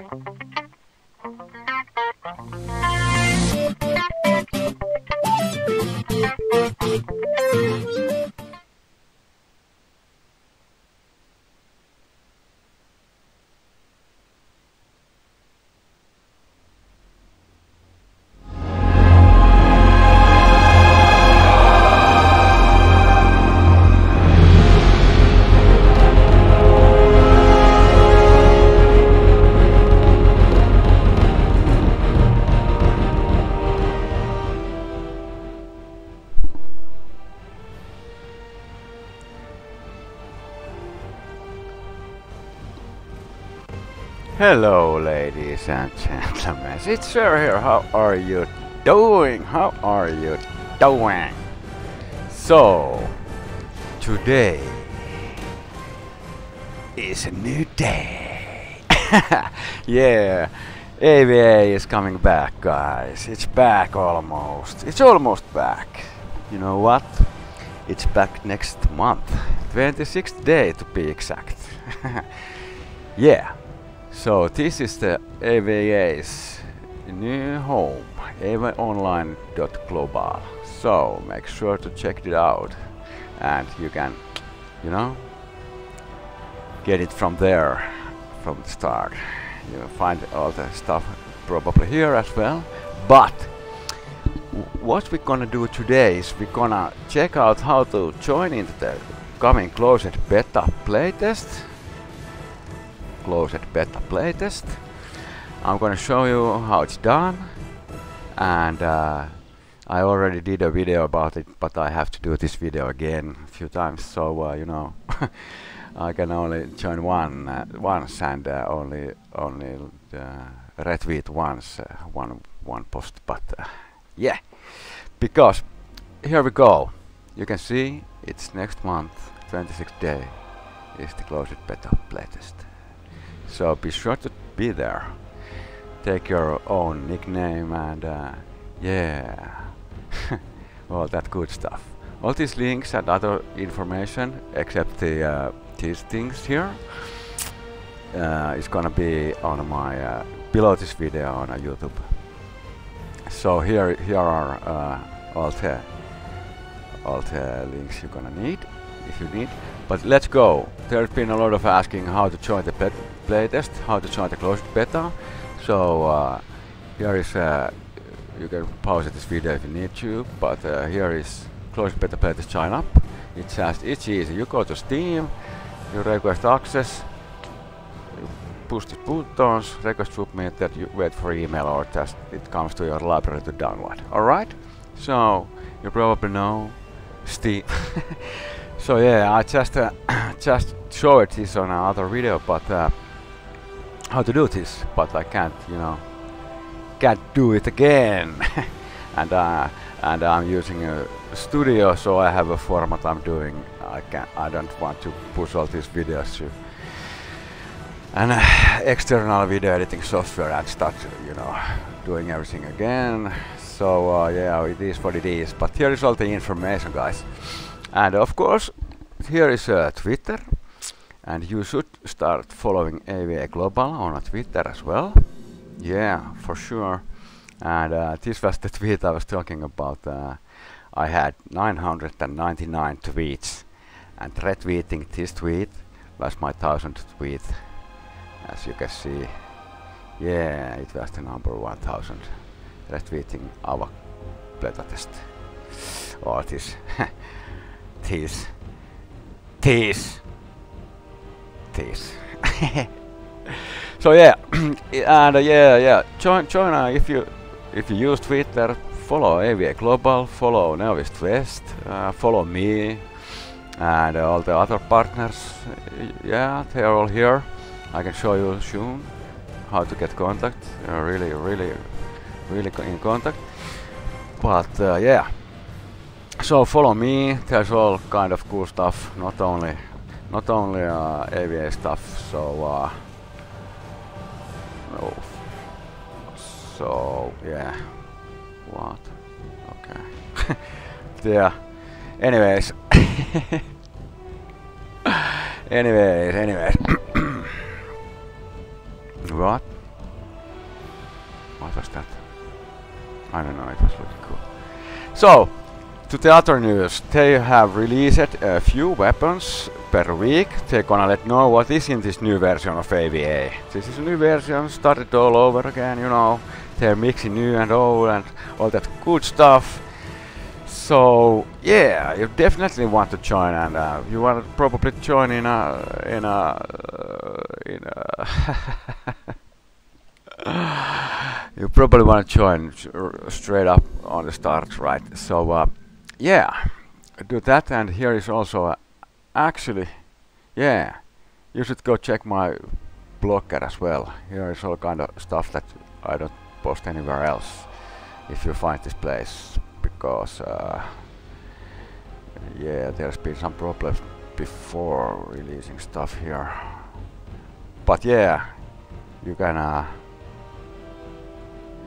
Okay. Hello, ladies and gentlemen. It's Sir here. How are you doing? How are you doing? So, today is a new day. yeah, AVA is coming back, guys. It's back almost. It's almost back. You know what? It's back next month. 26th day to be exact. yeah. So this is the AVA's new home, avaonline.global. So make sure to check it out and you can, you know, get it from there, from the start. You will find all the stuff probably here as well. But what we're gonna do today is we're gonna check out how to join into the coming closed beta playtest closed beta playtest. I'm gonna show you how it's done. And uh, I already did a video about it but I have to do this video again a few times. So uh, you know I can only join one uh, once and uh, only only uh, retweet once uh, one one post. But yeah. Because here we go. You can see it's next month 26th day is the closed beta playtest so be sure to be there. Take your own nickname and uh, yeah, all that good stuff. All these links and other information, except the uh, these things here, uh, is gonna be on my uh, below this video on uh, YouTube. So here here are uh, all the all the links you're gonna need if you need. But let's go. There's been a lot of asking how to join the playtest, how to join the closed beta. So uh, here is, uh, you can pause this video if you need to, but uh, here is closed beta playtest sign up. It's just, it's easy. You go to Steam, you request access, you push these buttons, request submitted, you wait for email or just it comes to your library to download. Alright? So, you probably know Steam. So yeah, I just uh, just showed this on another video, but uh, how to do this, but I can't, you know, can't do it again. and uh, and I'm using a studio, so I have a format I'm doing. I can I don't want to push all these videos to an uh, external video editing software and start, you know, doing everything again. So uh, yeah, it is what it is. But here is all the information, guys. And of course, here is uh, Twitter. And you should start following AVA Global on Twitter as well. Yeah, for sure. And uh, this was the tweet I was talking about. Uh, I had 999 tweets. And retweeting this tweet was my thousandth tweet. As you can see. Yeah, it was the number 1000 retweeting our test. Or this this, Tease. Tease. so yeah, and uh, yeah, yeah. Join, join uh, if you if you use Twitter. Follow AVA Global. Follow Neowiz West. Uh, follow me and all the other partners. Yeah, they are all here. I can show you soon how to get contact. Really, really, really in contact. But uh, yeah. So follow me, there's all kind of cool stuff, not only not only uh, AVA stuff, so uh, oh, so yeah, what? Okay, yeah. Anyways, anyways, anyways. what? What was that? I don't know. It was looking cool. So, to the other news, they have released a few weapons per week. They're gonna let know what is in this new version of AVA. This is a new version, started all over again, you know. They're mixing new and old and all that good stuff. So yeah, you definitely want to join, and uh, you want to probably join in a in a uh, in a. you probably want to join straight up on the start, right? So uh, yeah, do that, and here is also uh, actually, yeah, you should go check my blogger as well. Here is all kind of stuff that I don't post anywhere else. If you find this place because uh, yeah there's been some problems before releasing stuff here but yeah you can uh,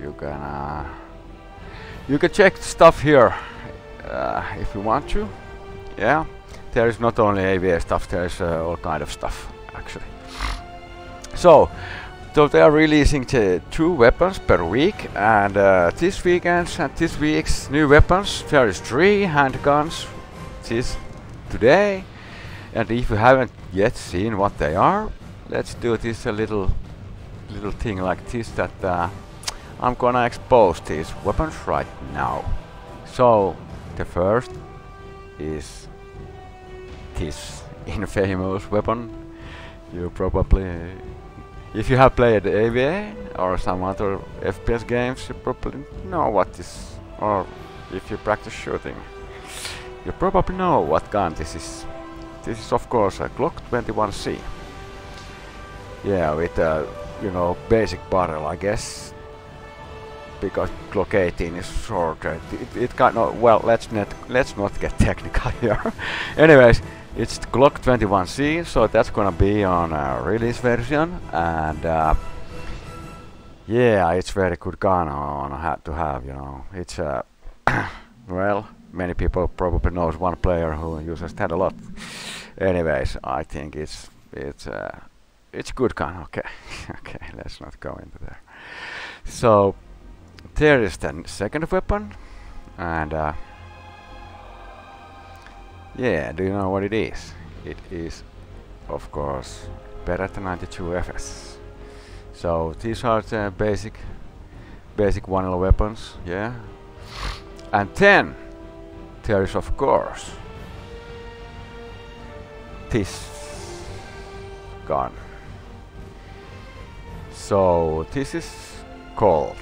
you can uh, you can check stuff here uh, if you want to yeah there is not only AVA stuff there is uh, all kind of stuff actually so so they are releasing two weapons per week, and uh, this weekend's and this week's new weapons, there is three handguns this today. And if you haven't yet seen what they are, let's do this a little little thing like this that uh, I'm gonna expose these weapons right now. So the first is this infamous weapon. You probably if you have played AVA or some other FPS games, you probably know what this, or if you practice shooting, you probably know what gun this is. This is of course a Glock 21C. Yeah, with a, you know, basic barrel, I guess. Because Glock 18 is shorter. It, it kind of, well, let's not, let's not get technical here. Anyways, it's Glock 21C, so that's gonna be on a release version, and uh, yeah, it's very good gun on ha to have. You know, it's uh, well, many people probably knows one player who uses that a lot. Anyways, I think it's it's uh, it's good gun. Okay, okay, let's not go into there. So there is the second weapon, and. Uh, yeah, do you know what it is? It is, of course, Beretta 92 FS. So these are the basic, basic vanilla weapons, yeah. And then there is, of course, this gun. So this is called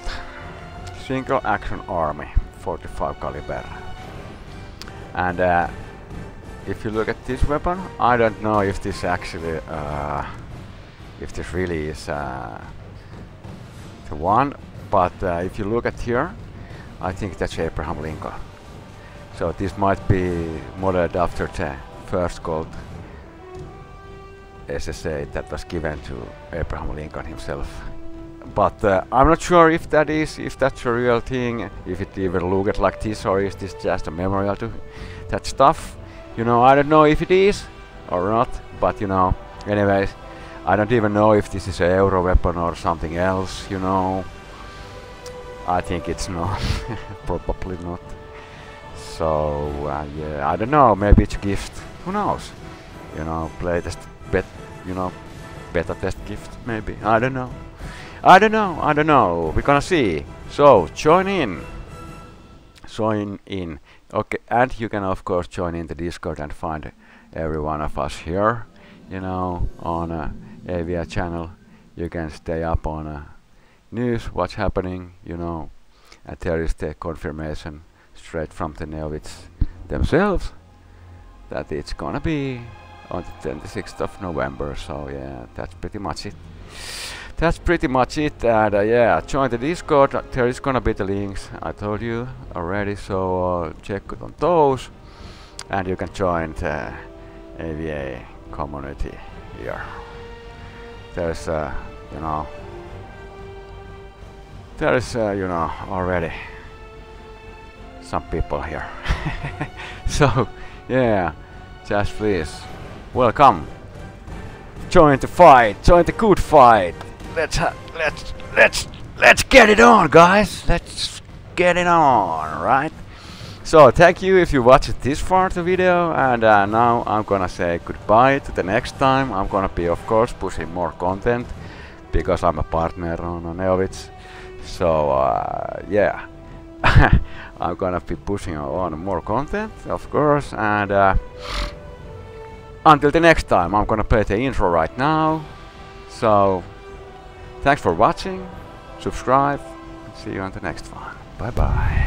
Single Action Army 45 caliber, and uh, if you look at this weapon, I don't know if this actually, uh, if this really is uh, the one, but uh, if you look at here, I think that's Abraham Lincoln. So this might be modeled after the first gold SSA that was given to Abraham Lincoln himself. But uh, I'm not sure if that is, if that's a real thing, if it even looked like this, or is this just a memorial to that stuff. You know, I don't know if it is or not, but you know, anyways, I don't even know if this is a Euro weapon or something else, you know. I think it's not, probably not. So, uh, yeah, I don't know, maybe it's a gift, who knows? You know, play test, bet, you know, beta test gift, maybe, I don't know. I don't know, I don't know, we're gonna see. So, join in. Join in. Okay, and you can of course join in the Discord and find every one of us here, you know, on uh, a AVA channel. You can stay up on a news, what's happening, you know, and there is the confirmation straight from the Neowiz themselves that it's gonna be on the 26th of November, so yeah, that's pretty much it that's pretty much it and uh, yeah join the discord. There is gonna be the links i told you already so uh, check on those and you can join the ava community here. There's uh, you know there is uh, you know already some people here. So yeah just please welcome. Join the fight join the good fight let's let's let's let's get it on, guys. Let's get it on, right? So thank you if you watched this far the video and uh, now I'm gonna say goodbye to the next time. I'm gonna be of course pushing more content because I'm a partner on Neowiz. So uh, yeah, I'm gonna be pushing on more content of course and uh, until the next time I'm gonna play the intro right now. So thanks for watching, subscribe, and see you on the next one. Bye bye.